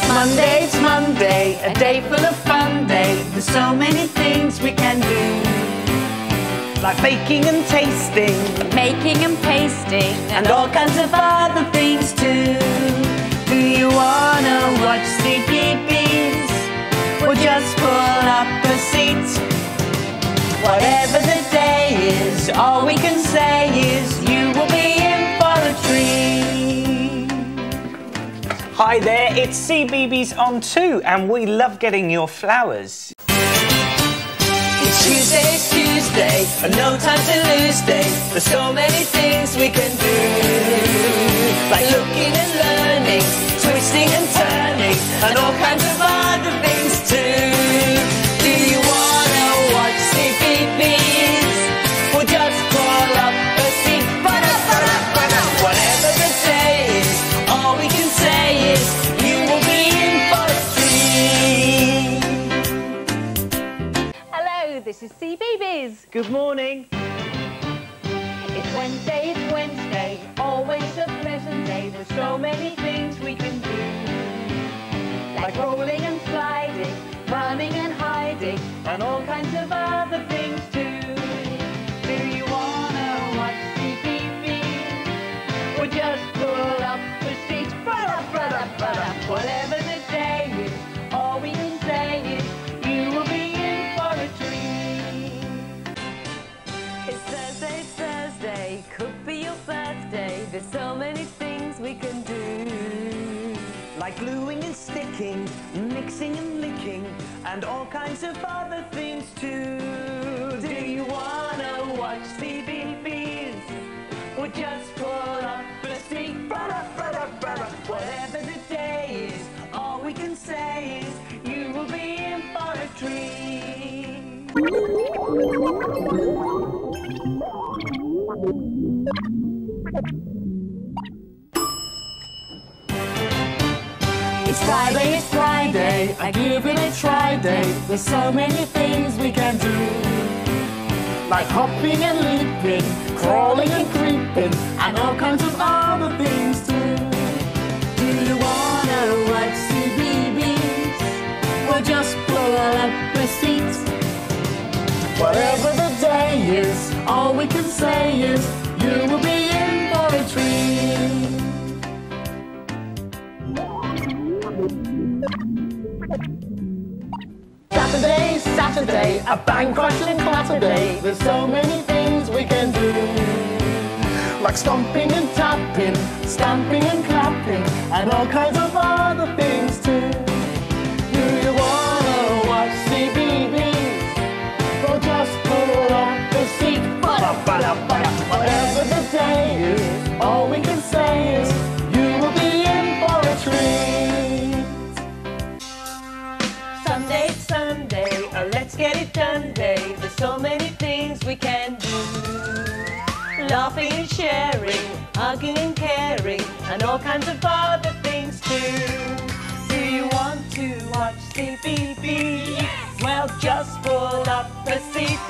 It's Monday, it's Monday, a day full of fun day. There's so many things we can do. Like baking and tasting, making and pasting, and all kinds of other things too. Do you wanna watch CBeebies? Or just pull up a seat? Whatever the day is, all we can say is Hi there, it's CBeebies on 2 and we love getting your flowers. It's Tuesday, it's Tuesday, and no time to lose day. There's so many things we can do. Like looking and learning, twisting and turning, and all kinds of this is CBeebies. Good morning. It's Wednesday, it's Wednesday, always a pleasant day. There's so many things we can do. Like rolling and sliding, running and hiding, and all kinds of other things Thursday, Thursday, could be your birthday. There's so many things we can do. Like gluing and sticking, mixing and licking, and all kinds of other things too. Do you wanna watch CBeebies? Or just pull up the seat? Whatever the day is, all we can say is you will be in for a treat. It's Friday, it's Friday, I give it a try day. There's so many things we can do. Like hopping and leaping, crawling and creeping, and all kinds of other things too. Do you wanna watch CBeebies? Or just pull up the seats? Whatever the day is, all we can say is you will be in for a treat. Saturday, Saturday, a bang crushing clatter day. There's so many things we can do. Like stomping and tapping, stamping and clapping, and all kinds of other things Whatever day is, all we can say is you will be in for a treat. Sunday, Sunday, a let's get it done day. There's so many things we can do. Laughing and sharing, hugging and caring, and all kinds of other things too. Do you want to watch CBeebies? Well, just pull up a seat. The